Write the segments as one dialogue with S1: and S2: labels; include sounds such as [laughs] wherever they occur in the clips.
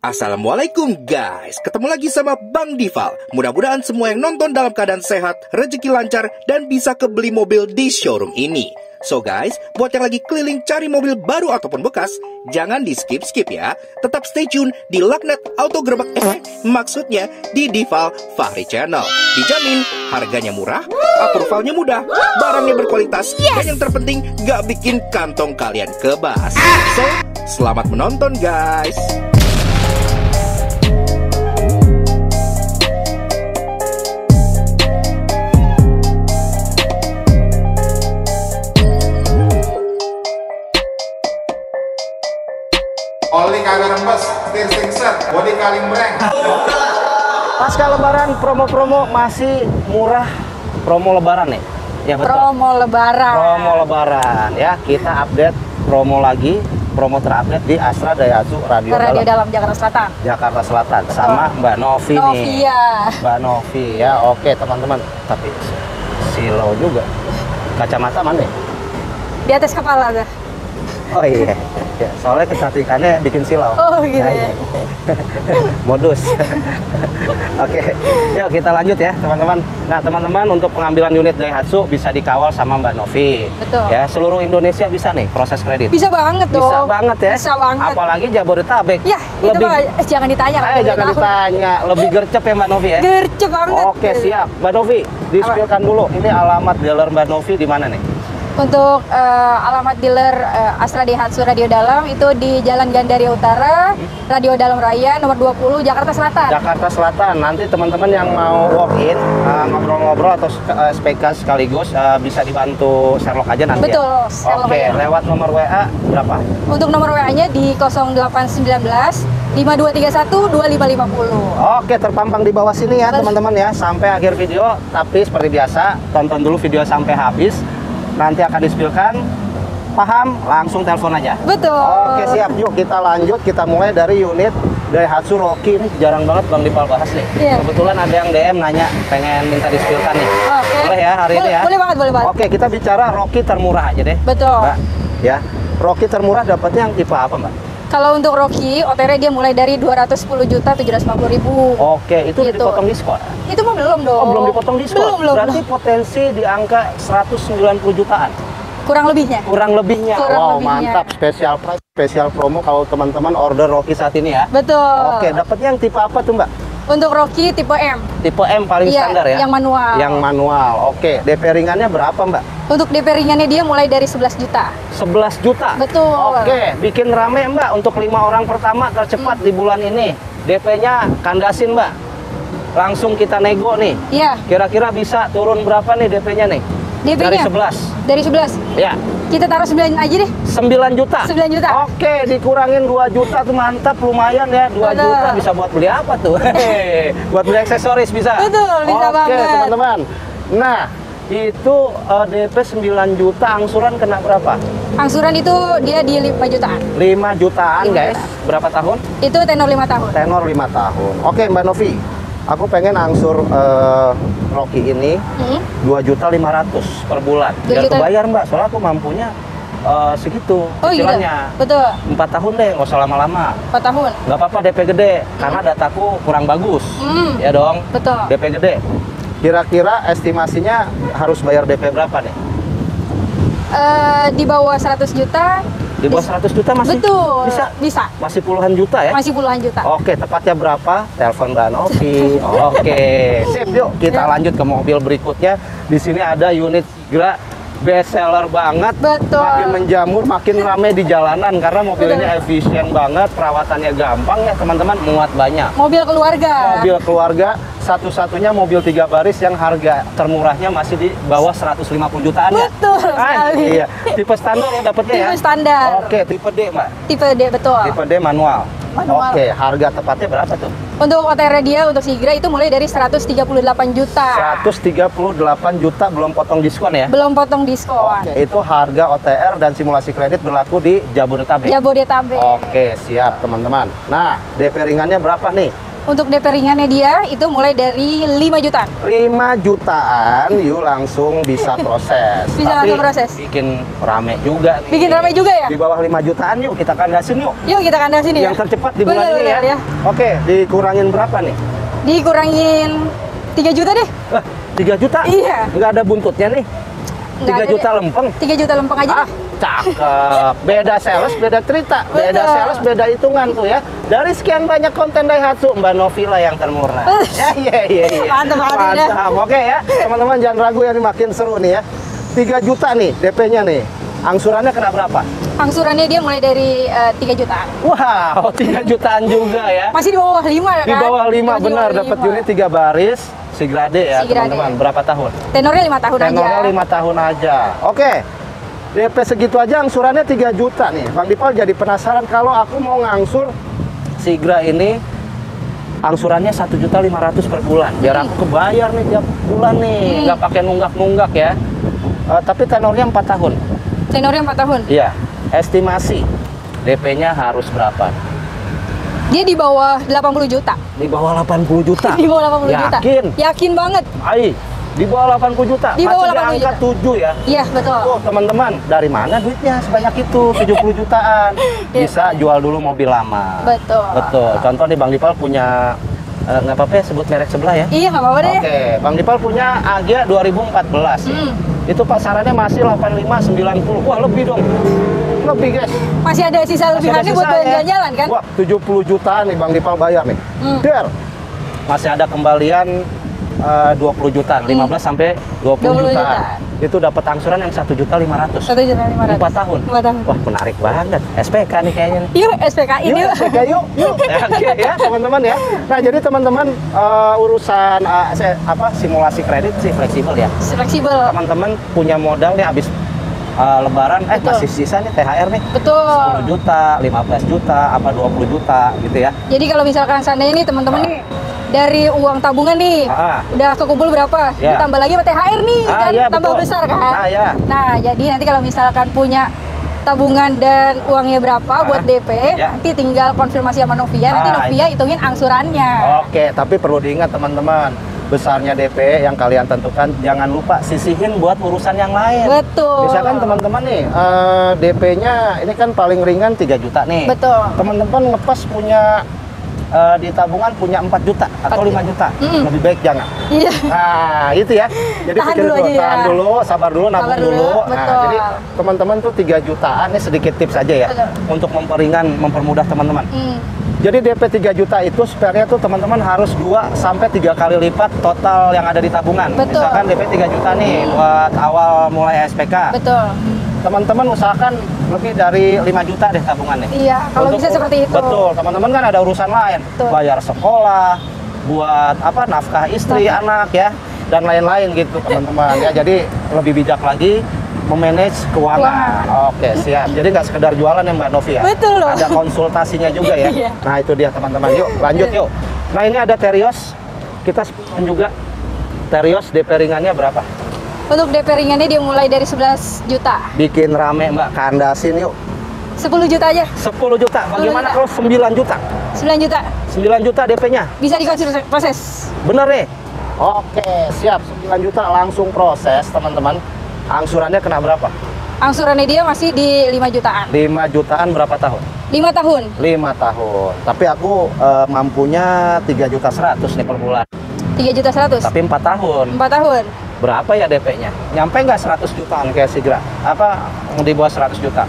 S1: Assalamualaikum guys, ketemu lagi sama Bang Dival. Mudah-mudahan semua yang nonton dalam keadaan sehat, rezeki lancar, dan bisa kebeli mobil di showroom ini. So guys, buat yang lagi keliling cari mobil baru ataupun bekas, jangan di skip-skip ya. Tetap stay tune di Laknat Auto Gerbak eh, maksudnya di Dival Fahri Channel. Dijamin harganya murah, approvalnya mudah, barangnya berkualitas, dan yang terpenting gak bikin kantong kalian kebas. So, selamat menonton guys.
S2: Setir singset, body kaling breng.
S3: Pasca lebaran promo-promo masih murah promo lebaran nih. Ya betul.
S4: Promo lebaran.
S3: Promo lebaran ya. Kita update promo lagi, promo terupdate di Astra Daihatsu Radio,
S4: Radio
S3: Dalam
S4: Dalam Jakarta Selatan.
S3: Jakarta Selatan sama Mbak Novi nih.
S4: Novia.
S3: Mbak Novi ya. Oke, teman-teman. Tapi silau juga. Kacamata mana? ya?
S4: Di atas kepala tuh.
S3: Oh iya. Ya, soalnya kecantikannya bikin silau.
S4: Oh, gitu
S3: Nah,
S4: ya.
S3: iya. [laughs] Modus. [laughs] Oke, yuk kita lanjut ya teman-teman. Nah teman-teman untuk pengambilan unit Daihatsu bisa dikawal sama Mbak Novi.
S4: Betul.
S3: Ya seluruh Indonesia bisa nih proses kredit.
S4: Bisa banget dong.
S3: Bisa banget ya.
S4: Bisa banget.
S3: Apalagi Jabodetabek.
S4: Ya, itu
S3: lebih,
S4: mah eh, jangan ditanya.
S3: Eh,
S4: kalau
S3: jangan
S4: boleh tahu.
S3: ditanya, lebih gercep ya Mbak Novi ya.
S4: Gercep banget.
S3: Oke siap, Mbak Novi. Dispilkan dulu. Ini alamat dealer Mbak Novi di mana nih?
S4: Untuk eh, alamat dealer eh, Astra Daihatsu Radio Dalam itu di Jalan Gandaria Utara, Radio Dalam Raya nomor 20 Jakarta Selatan.
S3: Jakarta Selatan. Nanti teman-teman yang mau walk in uh, ngobrol-ngobrol atau uh, SPK sekaligus uh, bisa dibantu Sherlock aja nanti.
S4: Betul,
S3: ya? Oke,
S4: aja.
S3: lewat nomor WA berapa?
S4: Untuk nomor WA-nya di 0819 5231 2550.
S3: Oke, terpampang di bawah sini ya teman-teman ya sampai akhir video. Tapi seperti biasa, tonton dulu video sampai habis. Nanti akan dispilkan. Paham? Langsung telepon aja.
S4: Betul.
S3: Oke siap, yuk kita lanjut. Kita mulai dari unit Daihatsu Rocky ini jarang banget Bang Dipal bahas nih.
S4: Iya.
S3: Kebetulan ada yang DM nanya pengen minta dispilkan nih.
S4: Oke.
S3: Boleh ya hari
S4: boleh,
S3: ini ya?
S4: Boleh banget, boleh banget.
S3: Oke, kita bicara Rocky termurah aja deh.
S4: Betul.
S3: Mbak, ya. Rocky termurah dapatnya yang tipe apa, Mbak?
S4: Kalau untuk Rocky, OTR dia mulai dari 210 juta 750 ribu.
S3: Oke, itu
S4: Gitu.
S3: dipotong diskon.
S4: Itu mah belum dong.
S3: Oh, belum dipotong diskon.
S4: Belum, belum.
S3: Berarti potensi di angka 190 jutaan.
S4: Kurang lebihnya.
S3: Kurang lebihnya.
S4: Kurang
S3: wow,
S4: lebihnya.
S3: mantap. Spesial price, spesial promo kalau teman-teman order Rocky saat ini ya.
S4: Betul.
S3: Oke, dapatnya yang tipe apa tuh, Mbak?
S4: Untuk Rocky tipe M.
S3: Tipe M paling
S4: Iya,
S3: standar ya?
S4: yang manual.
S3: Yang manual. Oke, DP ringannya berapa, Mbak?
S4: Untuk DP ringannya dia mulai dari 11 juta.
S3: 11 juta.
S4: Betul.
S3: Oke, bikin rame Mbak untuk lima orang pertama tercepat
S4: Hmm.
S3: di bulan ini. DP-nya kandasin Mbak. Langsung kita nego nih.
S4: Iya,
S3: Kira-kira bisa turun berapa nih DP-nya nih? Dari
S4: DP-nya
S3: 11.
S4: dari 11.
S3: Ya,
S4: Kita taruh 9 aja deh.
S3: 9 juta.
S4: 9 juta.
S3: Oke, dikurangin 2 juta tuh mantap, lumayan ya. 2
S4: Betul.
S3: juta bisa buat beli apa tuh? [laughs] Hehehe, buat beli aksesoris bisa.
S4: Betul, bisa
S3: Oke,
S4: banget.
S3: teman-teman. Nah, itu eh, DP 9 juta angsuran kena berapa?
S4: Angsuran itu dia di 5 jutaan.
S3: 5 jutaan,
S4: Lima
S3: guys.
S4: juta.
S3: Berapa tahun?
S4: Itu tenor 5 tahun.
S3: Tenor 5 tahun. Oke, Mbak Novi. Aku pengen angsur eh, Rocky ini
S4: Hmm.
S3: 2 juta 500 per bulan.
S4: Dua juta.
S3: kebayar, Mbak. Soalnya aku mampunya eh, segitu
S4: Oh iya.
S3: cicilannya.
S4: Betul.
S3: 4 tahun deh, nggak usah lama-lama.
S4: 4 tahun.
S3: Nggak apa-apa DP gede, karena dataku kurang bagus.
S4: Hmm.
S3: Ya dong,
S4: Betul.
S3: DP gede. Kira-kira estimasinya harus bayar DP berapa deh?
S4: Eh, di bawah 100 juta.
S3: Di bawah 100 juta masih
S4: Betul.
S3: bisa?
S4: Bisa.
S3: Masih puluhan juta ya?
S4: Masih puluhan juta.
S3: Oke, tepatnya berapa? Telepon Mbak Novi. Oke, sip yuk kita
S4: Ya.
S3: lanjut ke mobil berikutnya. Di sini ada unit Sigra best seller banget.
S4: Betul.
S3: Makin menjamur, makin rame di jalanan karena mobil
S4: Betul.
S3: ini efisien banget, perawatannya gampang ya teman-teman, muat banyak.
S4: Mobil keluarga.
S3: Mobil keluarga satu-satunya mobil tiga baris yang harga termurahnya masih di bawah 150 jutaan ya.
S4: Betul
S3: Ah,
S4: sekali.
S3: iya. Tipe standar ya dapatnya ya.
S4: Tipe standar.
S3: Oke, tipe D, Mbak.
S4: Tipe D betul.
S3: Tipe D manual.
S4: Manual.
S3: Oke, harga tepatnya berapa tuh?
S4: Untuk OTR dia untuk Sigra itu mulai dari 138 juta.
S3: 138 juta belum potong diskon ya.
S4: Belum potong diskon.
S3: Oke, itu harga OTR dan simulasi kredit berlaku di Jabodetabek.
S4: Jabodetabek.
S3: Oke, siap teman-teman. Nah, DP ringannya berapa nih?
S4: Untuk DP ringannya dia itu mulai dari 5 jutaan.
S3: 5 jutaan yuk langsung bisa proses. [laughs]
S4: Bisa
S3: Tapi
S4: langsung proses.
S3: bikin rame juga nih.
S4: Bikin ramai juga ya?
S3: Di bawah 5 jutaan yuk kita kandasin yuk.
S4: Yuk kita kandasin ya.
S3: Yang tercepat di bulan ini ya.
S4: ya.
S3: Oke, dikurangin berapa nih?
S4: Dikurangin 3 juta deh.
S3: Wah, 3 juta?
S4: Iya.
S3: Nggak ada buntutnya nih.
S4: Nggak
S3: 3
S4: ada
S3: juta
S4: deh.
S3: lempeng.
S4: 3 juta lempeng aja.
S3: Ah, cakep. Beda sales, beda cerita. Beda
S4: Betul.
S3: sales, beda hitungan tuh ya. Dari sekian banyak konten Daihatsu, Mbak Novila yang termurah.
S4: Uh.
S3: Ya, iya, iya, iya.
S4: Mantap ya.
S3: Mantap. Oke ya, teman-teman jangan ragu ya, ini makin seru nih ya. 3 juta nih DP-nya nih. Angsurannya kena berapa?
S4: Angsurannya dia mulai dari eh, 3 jutaan.
S3: Wow, [laughs] 3 jutaan juga ya.
S4: Masih di bawah 5 kan?
S3: Di bawah 5
S4: Di bawah
S3: benar dapat
S4: lima.
S3: unit 3 baris. Sigrade ya,
S4: Sigrade.
S3: teman-teman. Berapa tahun?
S4: Tenornya 5 tahun
S3: Tenornya
S4: aja.
S3: 5 tahun aja. Oke. DP segitu aja angsurannya 3 juta nih. Bang Dipal jadi penasaran kalau aku mau ngangsur Sigra ini angsurannya 1 juta 500 per bulan. Biar aku kebayar nih tiap bulan nih,
S4: Hmm.
S3: nggak pakai nunggak-nunggak ya. Eh, tapi tenornya 4 tahun.
S4: Tenornya 4 tahun.
S3: Iya. Estimasi DP-nya harus berapa?
S4: Dia di bawah 80 juta.
S3: Di bawah 80 juta.
S4: Di bawah 80 juta.
S3: Yakin?
S4: Yakin banget.
S3: Ai, di bawah 80 juta.
S4: Di bawah
S3: Masih
S4: 80
S3: angka 7 ya.
S4: Iya, betul.
S3: Oh teman-teman, dari mana duitnya sebanyak itu [laughs] 70 jutaan? [laughs] Bisa jual dulu mobil lama.
S4: Betul.
S3: Betul. Contoh nih Bang Dipal punya eh, nggak apa-apa ya sebut merek sebelah ya.
S4: Iya, nggak apa-apa deh.
S3: Oke, Bang Dipal punya Agya 2014. ya.
S4: Hmm.
S3: Itu pasarannya masih 85 90. Wah, lebih dong. Lebih, guys.
S4: Masih ada sisa lebihannya buat
S3: sisa, ya.
S4: jalan-jalan kan?
S3: Wah, 70 jutaan nih Bang Dipal bayar nih.
S4: Hmm.
S3: Der. Masih ada kembalian eh, 20 jutaan, 15 sampai 20,
S4: 20
S3: jutaan.
S4: juta.
S3: Itu dapat angsuran yang 1 juta 500.
S4: 1 juta 500.
S3: 4 tahun.
S4: 4 tahun.
S3: Wah, menarik banget. SPK nih kayaknya nih.
S4: Yuk, SPKI
S3: Yuk,
S4: yuk.
S3: SPK yuk, yuk. Oke ya, teman-teman ya. Nah, jadi teman-teman eh, urusan eh, se- apa simulasi kredit sih fleksibel ya.
S4: Fleksibel.
S3: Teman-teman punya modal nih habis eh, lebaran eh
S4: Betul.
S3: masih sisa nih THR nih.
S4: Betul.
S3: 10 juta, 15 juta, apa 20 juta gitu ya.
S4: Jadi kalau misalkan seandainya nih teman-teman nih dari uang tabungan nih
S3: Ah.
S4: udah kekumpul berapa?
S3: Ya.
S4: Ditambah lagi sama THR nih
S3: Ah,
S4: kan
S3: iya,
S4: tambah
S3: betul.
S4: besar kan?
S3: Ah, ya.
S4: Nah, jadi nanti kalau misalkan punya tabungan dan uangnya berapa buat DP,
S3: Ya.
S4: nanti tinggal konfirmasi sama Novia, nanti
S3: Ah,
S4: Novia hitungin angsurannya.
S3: Oke, tapi perlu diingat teman-teman, besarnya DP yang kalian tentukan jangan lupa sisihin buat urusan yang lain.
S4: Betul.
S3: Misalkan teman-teman nih, eh, DP-nya ini kan paling ringan 3 juta nih.
S4: Betul.
S3: Teman-teman ngepas punya eh, di tabungan punya 4 juta atau 5 juta.
S4: Mm-mm.
S3: Lebih baik jangan.
S4: Iya.
S3: Nah, itu ya. Jadi
S4: Tahan
S3: pikir
S4: dulu
S3: dulu,
S4: ya.
S3: tahan dulu, sabar dulu, nabung
S4: Sabar dulu,
S3: dulu. Nah,
S4: betul.
S3: jadi teman-teman tuh 3 jutaan ini sedikit tips aja ya
S4: Betul.
S3: untuk memperingan, mempermudah teman-teman.
S4: Hmm.
S3: Jadi DP 3 juta itu spare-nya tuh teman-teman harus 2 sampai 3 kali lipat total yang ada di tabungan.
S4: Betul.
S3: Misalkan DP 3 juta nih buat awal mulai SPK.
S4: Betul.
S3: Teman-teman usahakan lebih dari 5 juta deh tabungannya.
S4: Iya, kalau
S3: Untuk-
S4: bisa seperti itu.
S3: Betul, teman-teman kan ada urusan lain,
S4: Betul.
S3: bayar sekolah, buat apa nafkah istri, anak ya, dan lain-lain gitu teman-teman ya. Jadi lebih bijak lagi memanage keuangan.
S4: Keuangan.
S3: Oke, siap. Jadi nggak sekedar jualan ya Mbak Novi ya.
S4: Betul loh.
S3: Ada konsultasinya juga ya. [laughs]
S4: Iya.
S3: Nah itu dia teman-teman. Yuk lanjut yuk. Nah ini ada Terios. Kita juga Terios DP ringannya berapa?
S4: Untuk DP ringannya dia mulai dari 11 juta.
S3: Bikin rame Mbak, kandasin yuk.
S4: 10 juta aja.
S3: 10 juta. Bagaimana
S4: 10 juta.
S3: kalau 9 juta?
S4: 9 juta.
S3: 9 juta DP-nya.
S4: Bisa dikonsider proses.
S3: Bener nih? Oke, siap. 9 juta langsung proses, teman-teman. Angsurannya kena berapa?
S4: Angsurannya dia masih di 5 jutaan.
S3: 5 jutaan berapa tahun?
S4: 5 tahun.
S3: 5 tahun. Tapi aku eh, mampunya 3 juta 100 nih per bulan.
S4: 3 juta 100.
S3: Tapi 4 tahun.
S4: 4 tahun.
S3: Berapa ya DP-nya? Nyampe nggak 100 jutaan kayak Sigra? Apa di bawah 100 juta?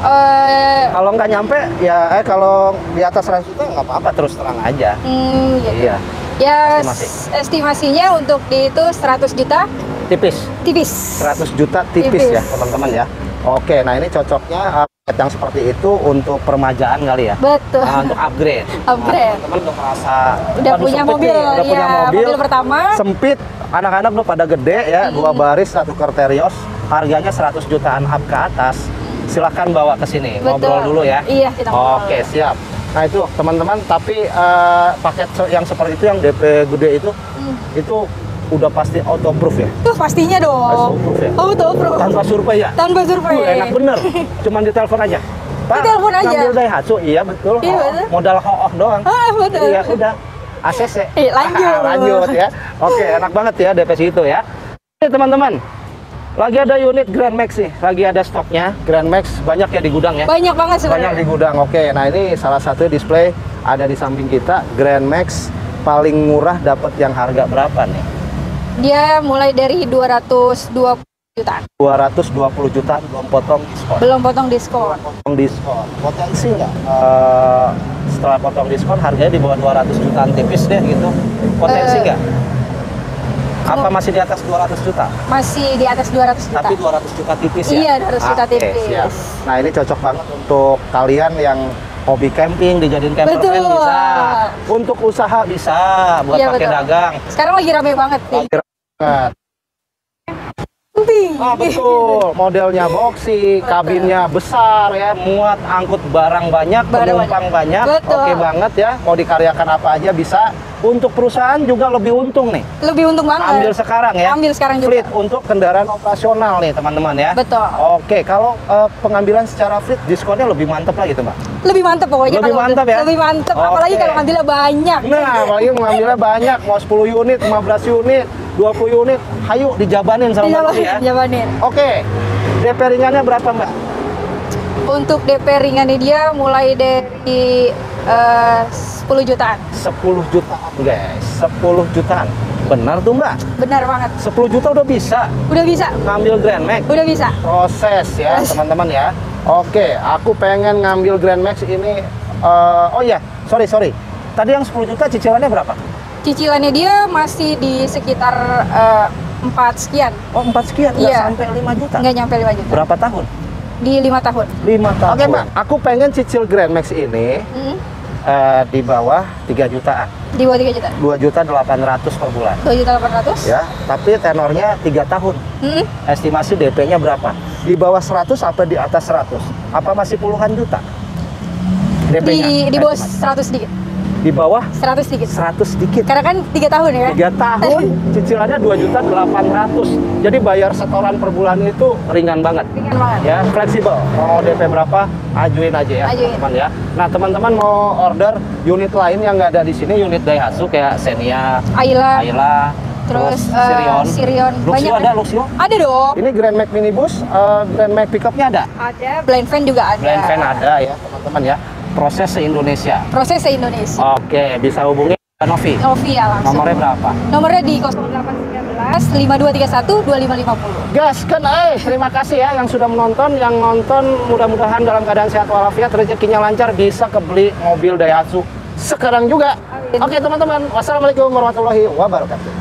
S4: Eh
S3: Kalau nggak nyampe, ya eh kalau di atas 100 juta nggak apa-apa, terus terang aja.
S4: hmm, gitu.
S3: Iya,
S4: Ya
S3: Estimasi.
S4: estimasinya untuk di itu 100 juta
S3: tipis.
S4: tipis.
S3: 100 juta tipis,
S4: Tipis.
S3: ya teman-teman ya. Oke, nah ini cocoknya uh, yang seperti itu untuk permajaan kali ya.
S4: Betul.
S3: Nah, untuk upgrade. [laughs]
S4: Upgrade.
S3: Nah, teman-teman udah merasa
S4: Udah
S3: "Waduh,
S4: punya mobil,
S3: nih, udah punya
S4: ya,
S3: mobil,
S4: mobil pertama.
S3: Sempit, anak-anak udah pada gede ya, dua baris, satu Terios, harganya 100 jutaan up ke atas. Silahkan bawa ke sini,
S4: Betul.
S3: ngobrol dulu ya.
S4: Iya, kita ngobrol.
S3: Oke, siap. Nah itu teman-teman, tapi eh, paket yang seperti itu yang DP gede itu,
S4: Hmm.
S3: itu udah pasti auto proof ya.
S4: Tuh pastinya dong.
S3: Auto-proof ya?
S4: Auto-proof.
S3: Tanpa survei ya.
S4: Tanpa survei.
S3: Uh, enak bener. Cuman ditelepon aja. Pak,
S4: Ditelepon aja.
S3: ngambil Daihatsu, iya betul.
S4: Iya,
S3: Oh,
S4: betul.
S3: Modal ho doang.
S4: Ah, betul.
S3: Iya, udah. ACC.
S4: Eh, lanjut. [laughs]
S3: lanjut ya. Oke, enak banget ya DP itu ya. Oke, teman-teman. Lagi ada unit Grand Max nih, lagi ada stoknya. Grand Max banyak ya di gudang ya.
S4: Banyak banget
S3: Banyak
S4: sebenarnya.
S3: di gudang. Oke, nah ini salah satu display ada di samping kita. Grand Max paling murah dapat yang harga berapa nih?
S4: Dia mulai dari 220 jutaan.
S3: 220 juta belum potong diskon.
S4: Belum potong diskon.
S3: Potong diskon. Potensi nggak? Eh, setelah potong diskon harganya di bawah 200 jutaan tipis deh gitu. Potensi
S4: Eh,
S3: nggak? Apa
S4: kalau-
S3: masih di atas 200 juta?
S4: Masih di atas 200 juta.
S3: Tapi 200 juta tipis ya?
S4: Iya, 200 juta
S3: Oke,
S4: tipis.
S3: siap. Nah ini cocok banget untuk kalian yang hobi camping, dijadiin camper
S4: Betul.
S3: van bisa. Untuk usaha bisa, buat
S4: Iya,
S3: pakai
S4: betul.
S3: dagang.
S4: Sekarang lagi rame banget nih. Camping.
S3: Ah betul, modelnya boxy, kabinnya besar ya, muat angkut barang banyak,
S4: Barang
S3: penumpang banyak,
S4: Betul.
S3: oke banget ya. Mau dikaryakan apa aja bisa. Untuk perusahaan juga lebih untung nih.
S4: Lebih untung banget.
S3: Ambil sekarang ya.
S4: Ambil sekarang juga.
S3: Fleet untuk kendaraan operasional nih teman-teman ya.
S4: Betul.
S3: Oke, kalau eh, pengambilan secara fleet diskonnya lebih mantap lagi tuh mbak.
S4: Lebih mantep pokoknya
S3: Lebih mantep ya?
S4: Lebih mantep, apalagi
S3: Oke.
S4: kalau ngambilnya banyak.
S3: Nah, apalagi mengambilnya banyak, mau 10 unit, 15 unit, 20 unit, hayu dijabanin sama mbak Lucy ya.
S4: Dijabanin.
S3: Oke, DP ringannya berapa mbak?
S4: Untuk DP ringannya dia mulai dari eh, 10 jutaan.
S3: 10 jutaan guys, 10 jutaan. Benar tuh mbak,
S4: Benar banget.
S3: 10 juta udah bisa
S4: Udah bisa.
S3: ngambil Grand Max.
S4: Udah bisa.
S3: Proses ya teman-teman ya. Oke, aku pengen ngambil Grand Max ini. eh, oh ya, sorry sorry. Tadi yang 10 juta cicilannya berapa?
S4: Cicilannya dia masih di sekitar eh, 4 sekian.
S3: Oh 4 sekian, nggak
S4: Iya.
S3: sampai 5 juta.
S4: Nggak nyampe 5 juta.
S3: Berapa tahun?
S4: Di 5 tahun.
S3: 5 tahun. Oke mbak, aku pengen cicil Grand Max ini
S4: Mm,
S3: eh, di bawah 3 jutaan.
S4: Di bawah 3 juta.
S3: 2 juta 800 per bulan.
S4: 2 juta 800.
S3: Ya, tapi tenornya 3 tahun.
S4: Mm,
S3: Estimasi DP-nya berapa? Di bawah 100 apa di atas 100? Apa masih puluhan juta? DP-nya.
S4: di di bawah. 100 sedikit.
S3: Di bawah
S4: 100 sedikit.
S3: 100 sedikit.
S4: Karena kan 3 tahun ya.
S3: 3 tahun [laughs] cicilannya 2 juta 800. Jadi bayar setoran per bulan itu ringan banget.
S4: Ringan banget.
S3: Ya, fleksibel. Mau DP berapa, ajuin aja ya,
S4: Ajuin.
S3: teman ya. Nah, teman-teman mau order unit lain yang nggak ada di sini, unit Daihatsu kayak Xenia,
S4: Ayla.
S3: Ayla,
S4: Terus, eh,
S3: Sirion.
S4: Sirion.
S3: Luxio
S4: Banyak
S3: ada
S4: kan?
S3: Luxio?
S4: Ada dong.
S3: Ini Grand Max Minibus, eh, Grand Max Pickupnya ada.
S4: Ada. Blind van juga ada.
S3: Blind van ada ya, teman-teman ya. Proses se-Indonesia.
S4: Proses se-Indonesia.
S3: Oke, bisa hubungi Novi.
S4: Novi ya langsung.
S3: Nomornya berapa?
S4: Nomornya di 0819 5231 2550.
S3: Gas kan, eh terima kasih ya yang sudah menonton, yang nonton mudah-mudahan dalam keadaan sehat walafiat, rezekinya lancar, bisa kebeli mobil Daihatsu sekarang juga.
S4: Amin.
S3: Oke teman-teman, wassalamualaikum warahmatullahi wabarakatuh.